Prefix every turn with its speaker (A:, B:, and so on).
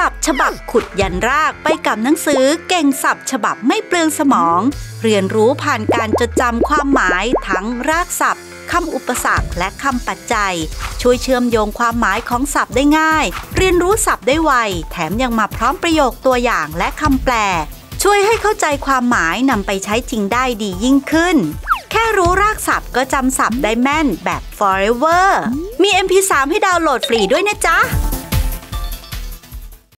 A: ศัพท์ ฉบับขุดยันรากไปกับหนังสือเก่งศัพท์ ฉบับไม่เปลืองสมอง เรียนรู้ผ่านการจดจำความหมายทั้งรากศัพท์คำอุปสรรคและคำปัจจัย ช่วยเชื่อมโยงความหมายของศัพท์ได้ง่าย เรียนรู้ศัพท์ได้ไว แถมยังมาพร้อมประโยคตัวอย่างและคำแปล ช่วยให้เข้าใจความหมายนำไปใช้จริงได้ดียิ่งขึ้น แค่รู้รากศัพท์ก็จำศัพท์ได้แม่นแบบ forever มี MP3 ให้ดาวน์โหลดฟรีด้วยนะจ๊ะ